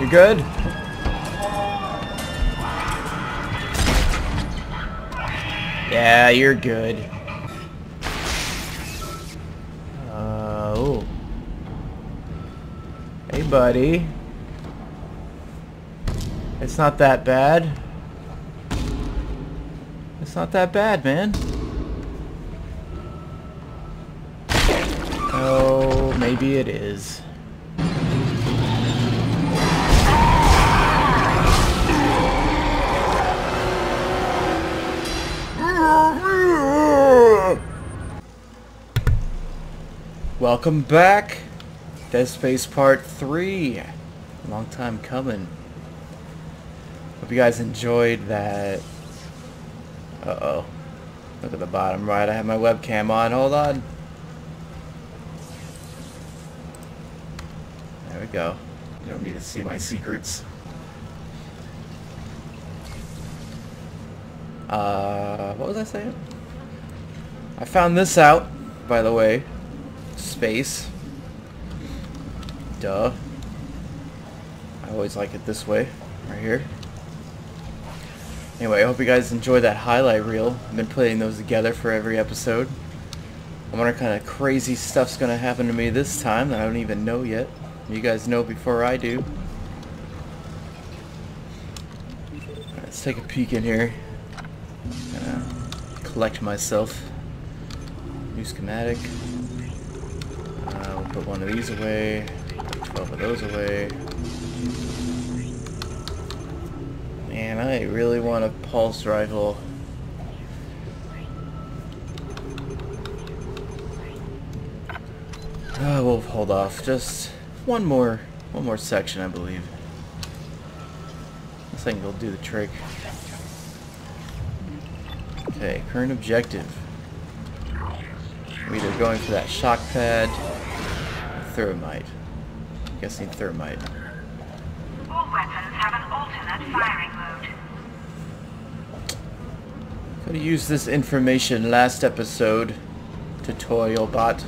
You good? Yeah, you're good. Uh, oh. Hey, buddy. It's not that bad. It's not that bad, man. Oh, maybe it is. Welcome back. Dead Space Part 3. Long time coming. Hope you guys enjoyed that. Uh-oh. Look at the bottom right. I have my webcam on. Hold on. There we go. You don't need to see my secrets. Uh, what was I saying? I found this out, by the way. Space. Duh. I always like it this way, right here. Anyway, I hope you guys enjoy that highlight reel. I've been putting those together for every episode. I wonder kind of crazy stuff's going to happen to me this time that I don't even know yet. You guys know before I do. Let's take a peek in here. Collect myself. New schematic. Put one of these away. 12 of those away. Man, I really want a pulse rifle. Uh, we'll hold off. Just one more, one more section, I believe. This thing will do the trick. Okay, current objective. We're either going for that shock pad thermite. Guessing thermite. All weapons have an alternate firing mode. Could have used this information last episode. Tutorial bot.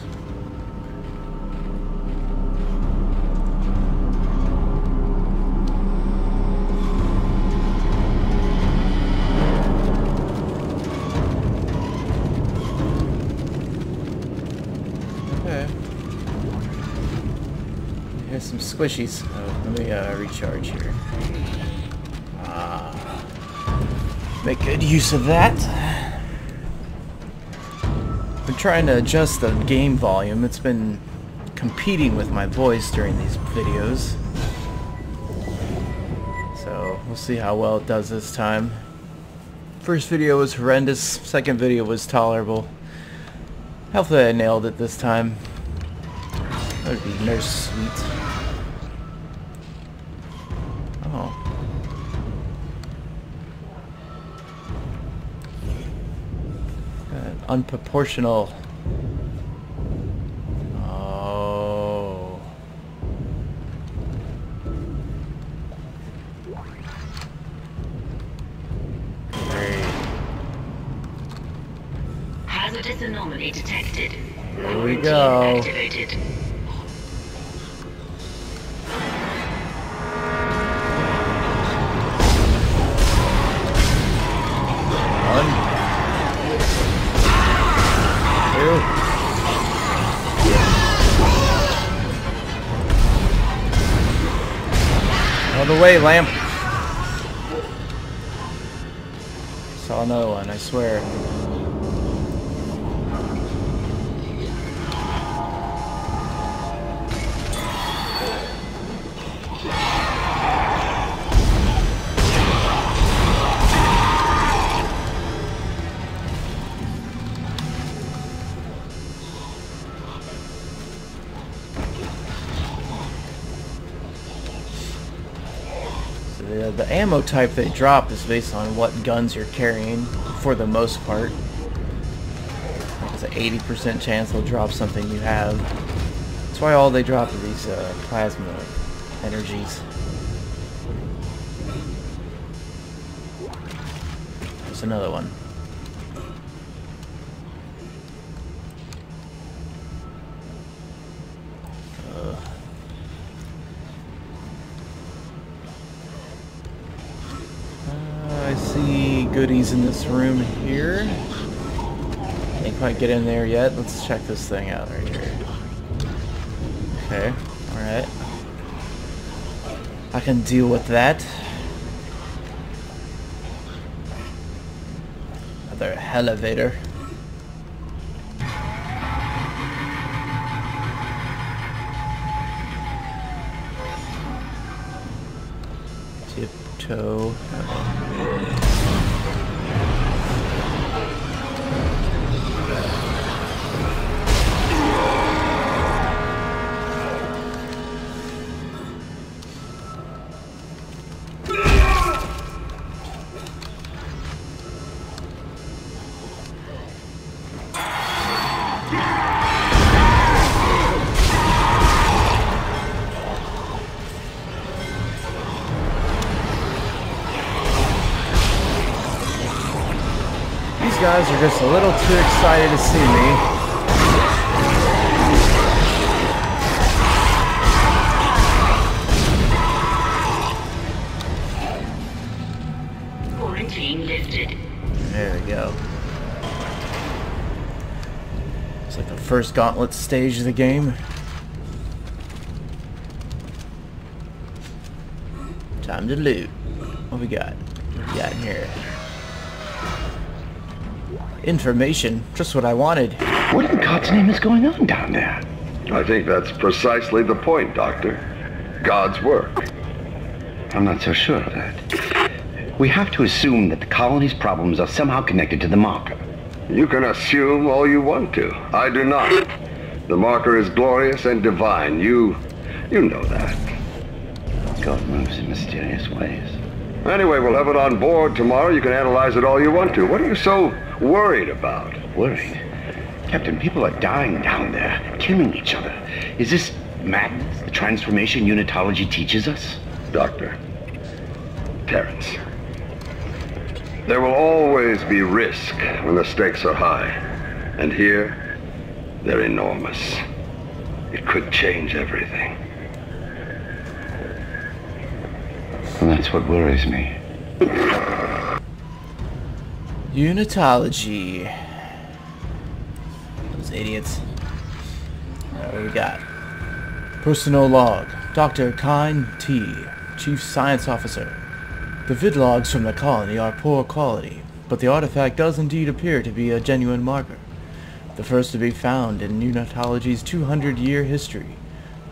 Squishies. Oh, let me uh, recharge here. Ah. Make good use of that. Been trying to adjust the game volume. It's been competing with my voice during these videos. So we'll see how well it does this time. First video was horrendous. Second video was tolerable. Hopefully I nailed it this time. That would be nurse sweet. Unproportional. Of the way, lamp. Saw another one, I swear. Ammo type they drop is based on what guns you're carrying, for the most part. There's an 80% chance they'll drop something you have. That's why all they drop are these uh, plasma energies. There's another one. Goodies in this room here. Can't quite get in there yet. Let's check this thing out right here. Okay, alright. I can deal with that. Another elevator. Guys are just a little too excited to see me. Quarantine lifted. There we go. It's like the first gauntlet stage of the game. Time to loot. What we got? What we got Information. Just what I wanted. What in God's name is going on down there? I think that's precisely the point, Doctor. God's work. I'm not so sure of that. We have to assume that the colony's problems are somehow connected to the marker. You can assume all you want to. I do not. The marker is glorious and divine. You... you know that. God moves in mysterious ways. Anyway, we'll have it on board tomorrow. You can analyze it all you want to. What are you so worried about? Worried? Captain, people are dying down there, killing each other. Is this madness the transformation unitology teaches us? Doctor. Terrence. There will always be risk when the stakes are high. And here, they're enormous. It could change everything. And that's what worries me. Unitology. Those idiots. What we got? Personal log. Dr. Kyne T. Chief Science Officer. The vidlogs from the colony are poor quality, but the artifact does indeed appear to be a genuine marker. The first to be found in Unitology's 200-year history.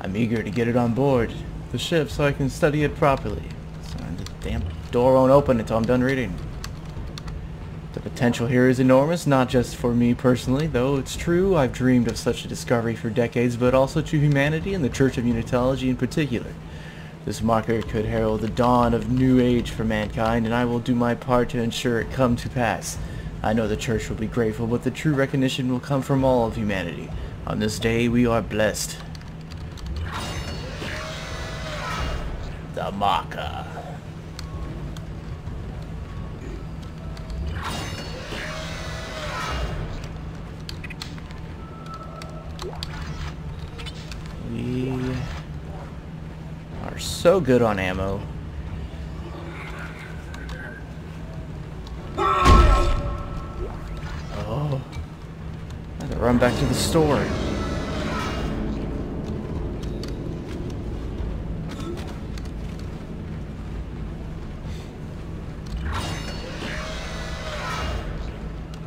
I'm eager to get it on board the ship so I can study it properly. Sorry, the damn door won't open until I'm done reading. The potential here is enormous, not just for me personally, though it's true I've dreamed of such a discovery for decades, but also to humanity and the Church of Unitology in particular. This marker could herald the dawn of new age for mankind, and I will do my part to ensure it come to pass. I know the Church will be grateful, but the true recognition will come from all of humanity. On this day, we are blessed. The marker. So good on ammo. Oh. I to run back to the store.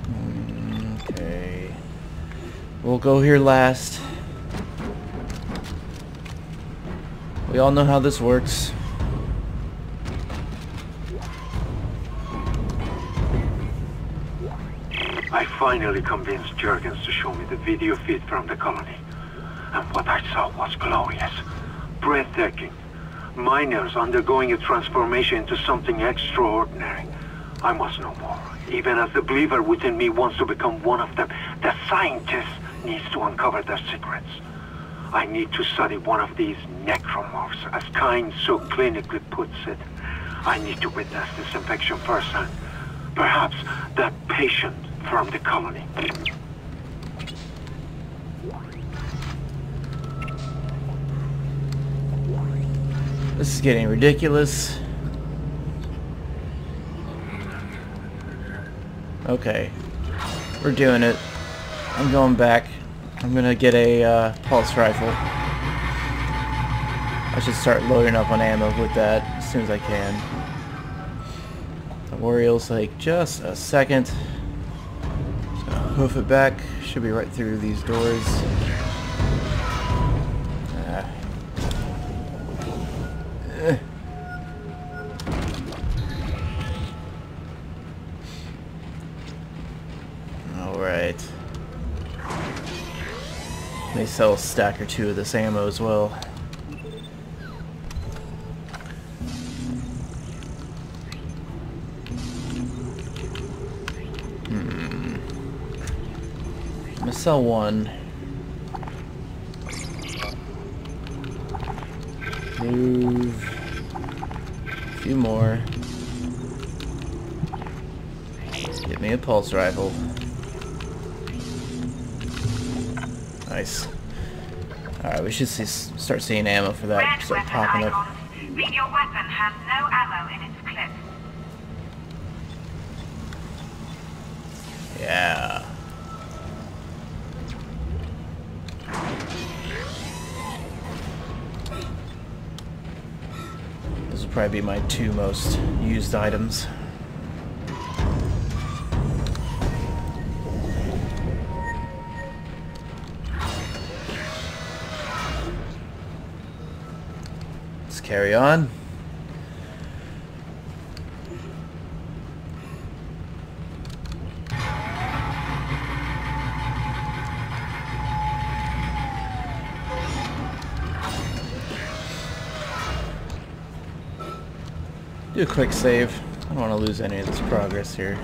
Hmm, okay. We'll go here last. We all know how this works. I finally convinced Jurgens to show me the video feed from the colony. And what I saw was glorious. Breathtaking. Miners undergoing a transformation into something extraordinary. I must know more. Even as the believer within me wants to become one of them, the scientist needs to uncover their secrets. I need to study one of these necromorphs, as Kyne so clinically puts it. I need to witness this infection firsthand. Perhaps that patient from the colony. This is getting ridiculous. Okay. We're doing it. I'm going back. I'm gonna get a uh, pulse rifle. I should start loading up on ammo with that as soon as I can. Don't worry, just a second. Gonna hoof it back. Should be right through these doors. Sell a stack or two of this ammo as well. Hmm. I'm gonna sell one. Move. A few more. Get me a pulse rifle. Nice. Alright, we should see, start seeing ammo for that Red start popping up. Read your weapon has no ammo in its clip. Yeah. Those will probably be my two most used items. Carry on. Do a quick save. I don't want to lose any of this progress here.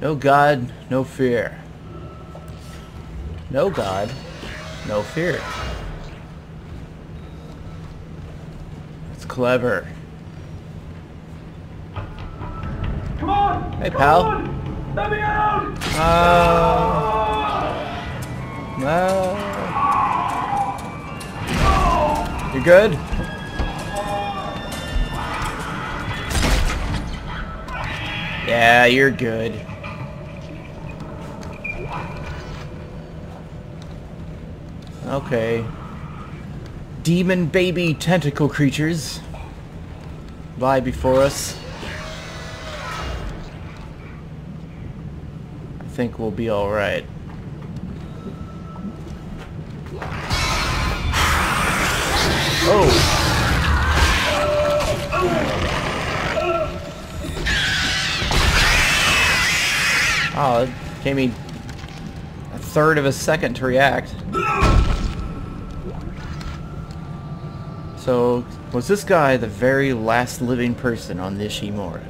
No God, no fear. No God, no fear. That's clever. Come on! Hey, pal. On! Let me out! Uh, no. You good? Yeah, you're good. Okay. Demon baby tentacle creatures lie before us. I think we'll be alright. Oh! Oh, it gave me a third of a second to react. So, was this guy the very last living person on Ishimura?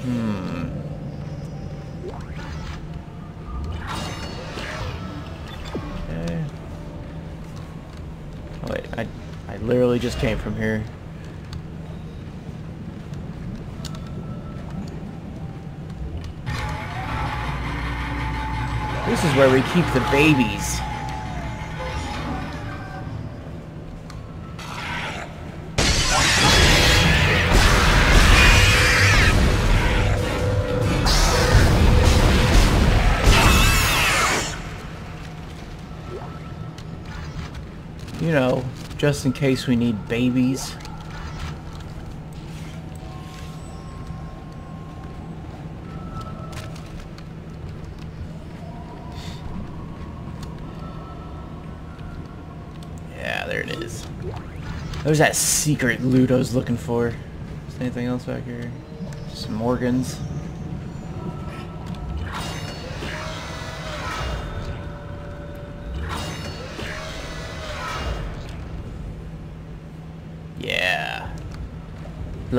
Hmm. Okay. Oh, wait, I, I literally just came from here. This is where we keep the babies. Just in case we need babies. Yeah, there it is. There's that secret loot I was looking for. Is anything else back here? Some organs.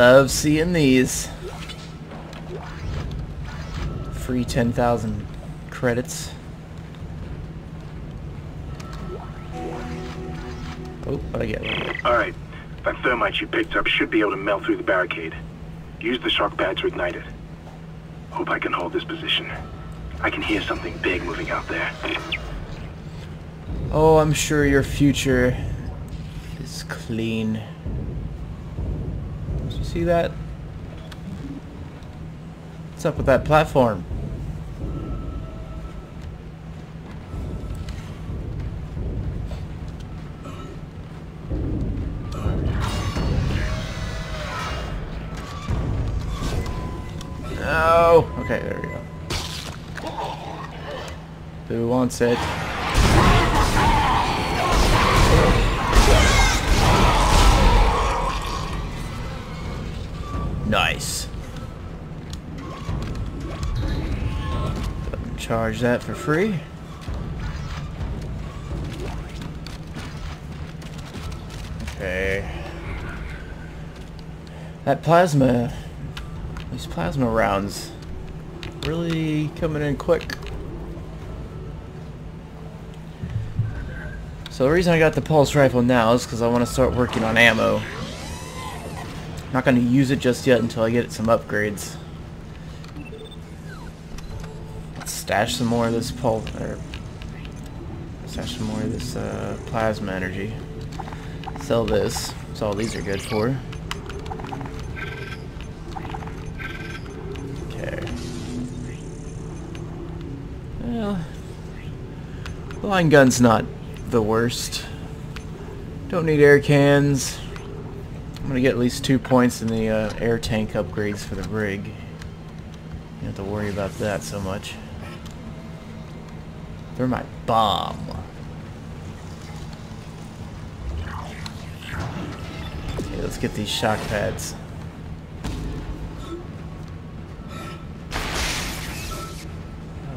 Love seeing these. Free 10,000 credits. Oh, what I get? All right. That thermite you picked up should be able to melt through the barricade. Use the shock pad to ignite it. Hope I can hold this position. I can hear something big moving out there. Oh, I'm sure your future is clean. See that? What's up with that platform? No! Okay, there we go. Who wants it? That for free. Okay. That plasma, these plasma rounds, really coming in quick. So the reason I got the pulse rifle now is because I want to start working on ammo. I'm Not going to use it just yet until I get some upgrades. Stash some more of this pulse, or stash some more of this uh, plasma energy. Sell this. That's all these are good for. Okay. Well, line gun's not the worst. Don't need air cans. I'm gonna get at least two points in the uh, air tank upgrades for the rig. You don't have to worry about that so much. They're my bomb. Okay, let's get these shock pads.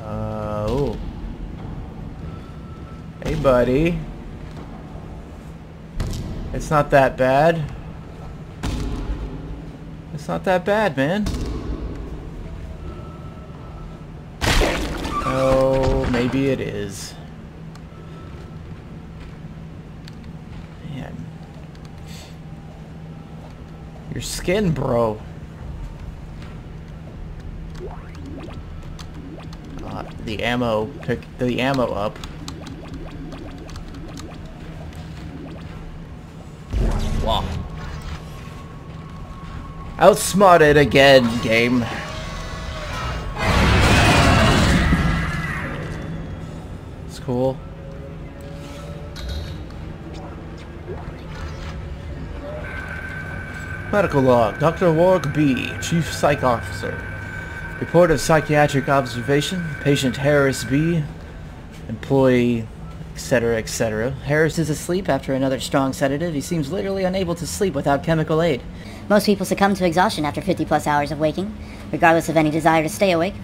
Uh, oh. Hey, buddy. It's not that bad. It's not that bad, man. Maybe it is. Man. Your skin, bro. Uh, the ammo, pick the ammo up. Wow. Outsmarted again, game. Cool. Medical log. Dr. Warwick B., Chief Psych Officer. Report of psychiatric observation. Patient Harris B., employee, etc., etc. Harris is asleep after another strong sedative. He seems literally unable to sleep without chemical aid. Most people succumb to exhaustion after 50 plus hours of waking, regardless of any desire to stay awake.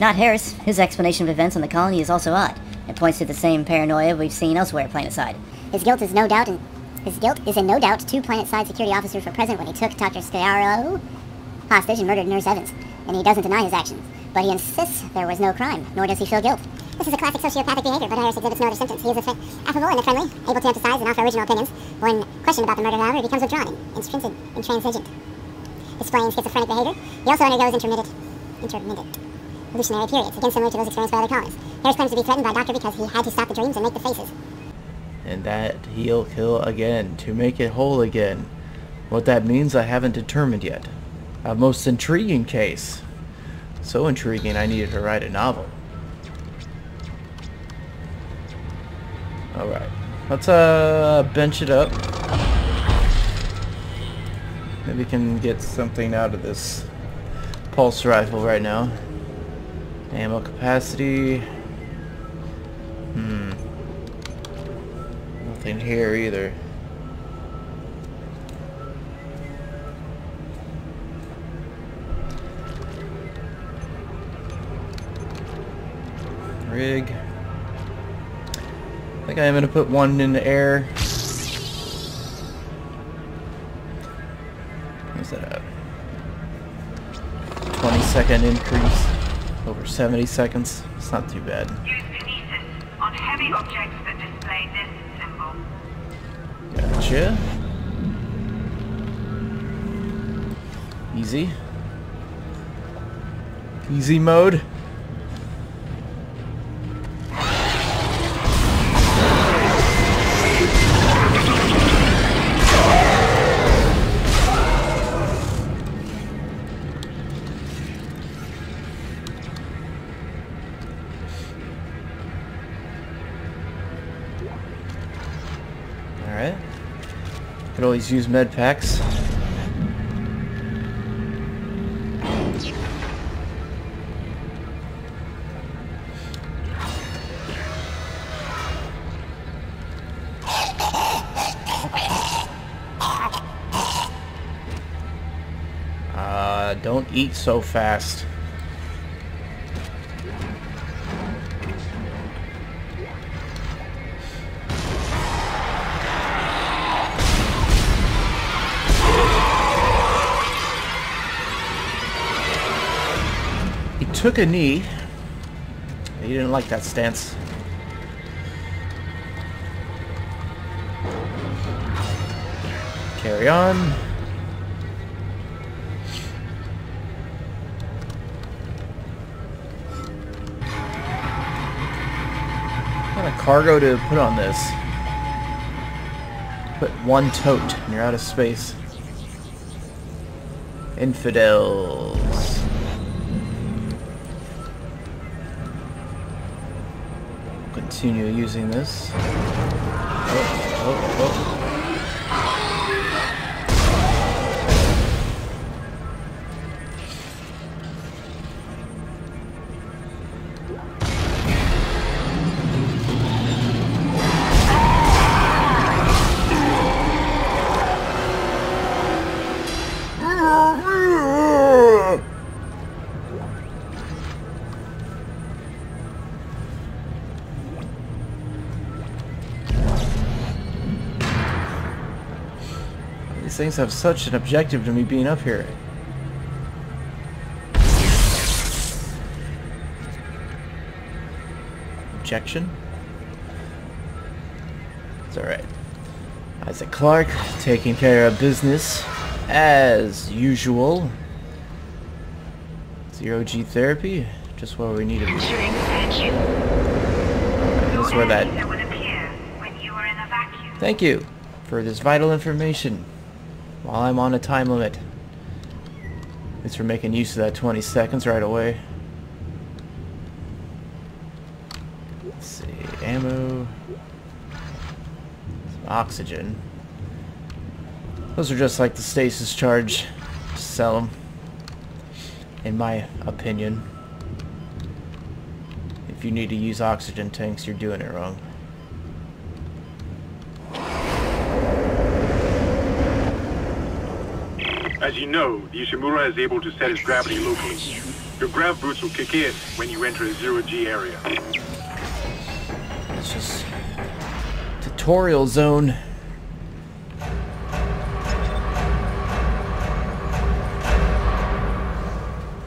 Not Harris. His explanation of events on the colony is also odd. It points to the same paranoia we've seen elsewhere planetside. His guilt is no doubt in his guilt is in no doubt two planet-side security officers were present when he took Dr. Scarrow hostage and murdered Nurse Evans, and he doesn't deny his actions. But he insists there was no crime, nor does he feel guilt. This is a classic sociopathic behavior, but Harris exhibits no other symptoms. He is affable and friendly, able to emphasize and offer original opinions. When questioned about the murder, however, he becomes withdrawn and intransigent, intransigent, displaying schizophrenic behavior. He also undergoes intermittent, intermittent hallucinatory periods, again similar to those experienced by other colonists. Harris claims to be threatened by Doctor because he had to stop the dreams and make the faces. And that he'll kill again, to make it whole again. What that means I haven't determined yet. A most intriguing case. So intriguing I needed to write a novel. Alright. Let's uh bench it up. Maybe we can get something out of this pulse rifle right now. Ammo capacity. Hmm. Nothing here either. Rig. I think I'm gonna put one in the air. What's that at? 20 second increase over 70 seconds. It's not too bad. On heavy objects that display this symbol. Gotcha. Easy. Easy mode. Always use med packs. Uh, don't eat so fast. Took a knee. He didn't like that stance. Carry on. What kind of cargo to put on this? Put one tote and you're out of space. Infidels. Continue using this. Oh, oh, oh. These things have such an objective to me being up here. Objection? It's alright. Isaac Clarke taking care of business as usual. Zero G therapy, just where we need it. This is where that. That would appear when you are in a vacuum. Thank you for this vital information. While I'm on a time limit. Thanks for making use of that 20 seconds right away. Let's see, ammo, some oxygen. Those are just like the stasis charge. Just sell them, in my opinion. If you need to use oxygen tanks, you're doing it wrong. You know, the Ishimura is able to set his gravity locally. Your grav boots will kick in when you enter a zero-G area. It's just tutorial zone.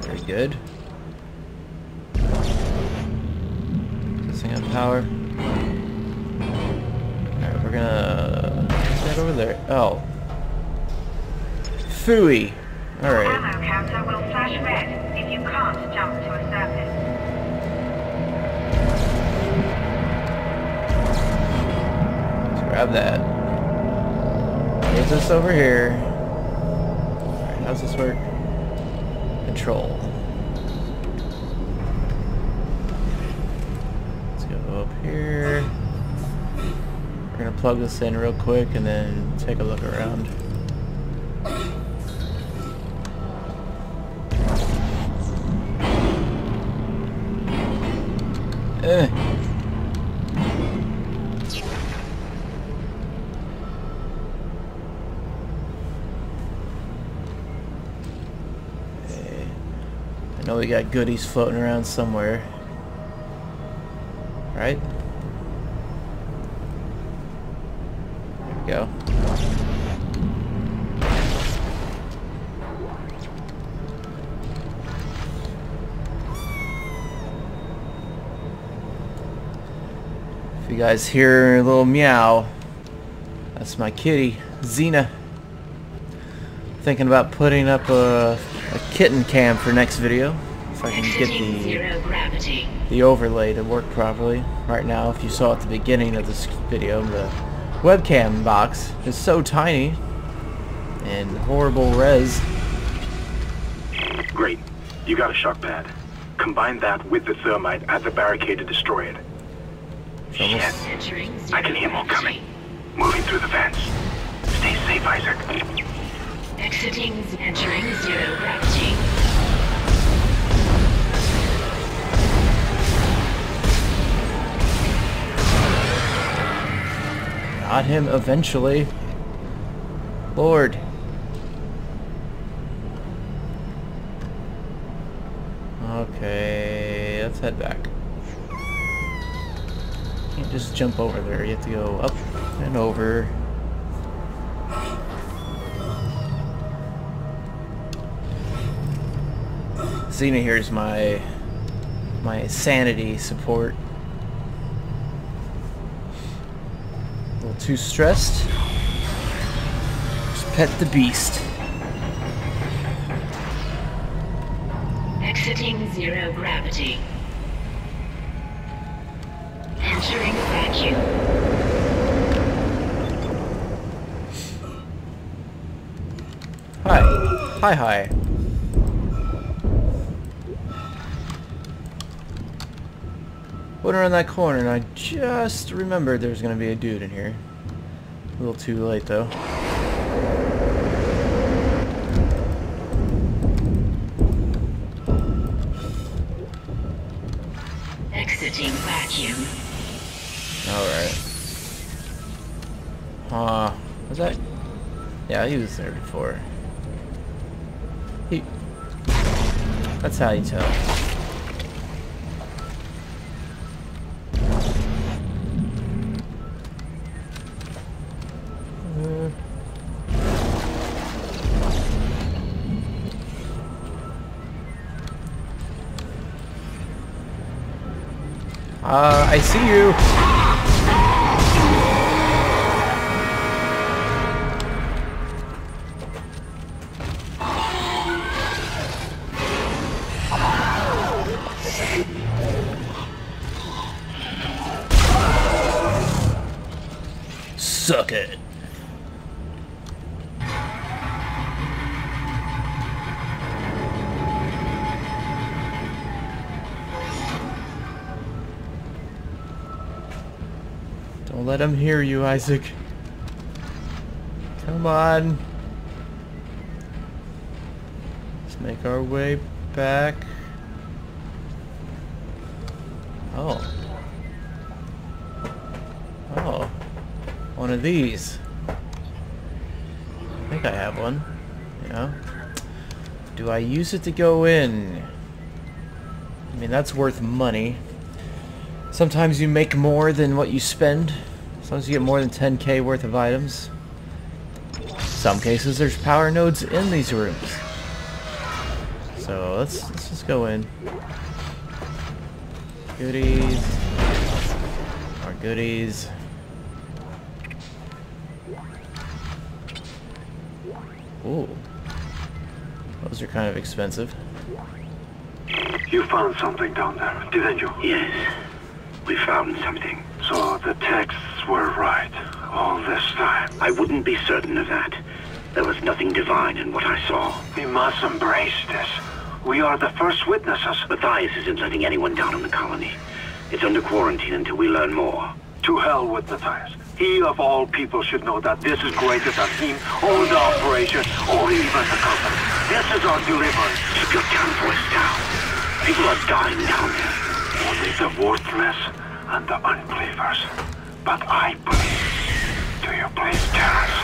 Very good. This thing on power. Alright, we're gonna what's that over there. Oh. Fooey. Alright. Ammo counter will flash red if you can't jump to a surface. Let's grab that. Here's this over here. Alright, how's this work? Control. Let's go up here. We're gonna plug this in real quick and then take a look around. Eh. I know we got goodies floating around somewhere. If you guys hear a little meow, that's my kitty, Xena. Thinking about putting up a, a kitten cam for next video. If I can get the, zero gravity. the overlay to work properly. Right now, if you saw at the beginning of this video, the webcam box is so tiny and horrible res. Great. You got a shock pad. Combine that with the thermite at the barricade to destroy it. It's I can hear more coming. Moving through the vents. Stay Stay safe, Isaac. Exiting, entering zero gravity. Got him eventually. Lord. Okay, let's head back. Can't just jump over there. You have to go up and over. Xena here's my my sanity support. A little too stressed. Just pet the beast. Exiting zero gravity. Vacuum. Hi. Hi hi. Went around that corner and I just remembered there's gonna be a dude in here. A little too late though. Exiting vacuum. Alright. Uh, was that? Yeah, he was there before. He... That's how you tell. Uh, Uh, I see you. Don't let him hear you, Isaac. Come on. Let's make our way back. Oh. Oh. One of these. I think I have one. Yeah. Do I use it to go in? I mean, that's worth money. Sometimes you make more than what you spend. Sometimes you get more than 10k worth of items. Some cases there's power nodes in these rooms. So let's let's just go in. Goodies. Our goodies. Ooh. Those are kind of expensive. You found something down there, didn't you? Yes, we found something. So the texts were right all this time. I wouldn't be certain of that. There was nothing divine in what I saw. We must embrace this. We are the first witnesses. Mathius isn't letting anyone down in the colony. It's under quarantine until we learn more. To hell with Mathius. He of all people should know that this is greater than him, or the operation, or even the company. This is our deliverance. Good time for us now. People are dying down there. The worthless and the unbelievers. But I believe. Do you believe, Terrence?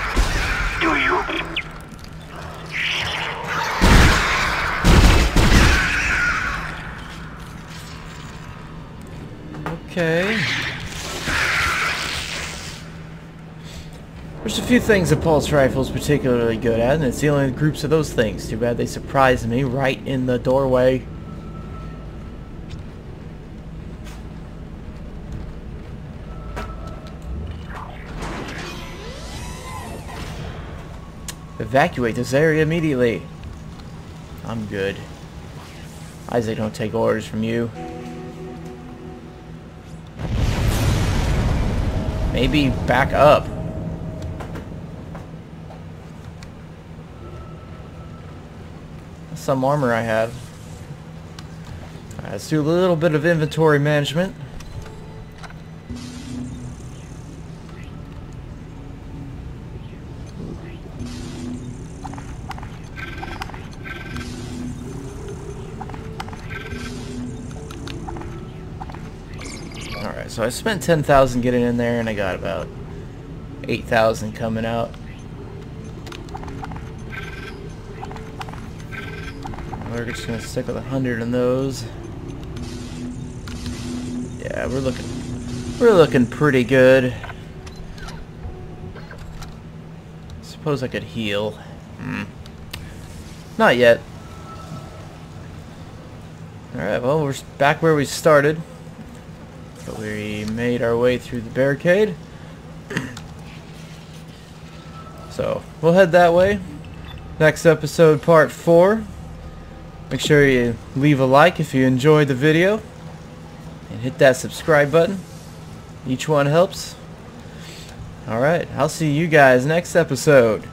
Do you? Okay. There's a few things that Pulse rifle is particularly good at, and it's dealing with groups of those things. Too bad they surprised me right in the doorway. Evacuate this area immediately. I'm good. Isaac, don't take orders from you. Maybe back up. Some armor I have. Alright, let's do a little bit of inventory management. I spent 10,000 getting in there and I got about 8,000 coming out. We're just gonna stick with 100 in those. Yeah, we're looking we're looking pretty good. Suppose I could heal. Hmm. Not yet. Alright, well, we're back where we started. We made our way through the barricade. so, we'll head that way. Next episode, part 4. Make sure you leave a like if you enjoyed the video. And hit that subscribe button. Each one helps. Alright, I'll see you guys next episode.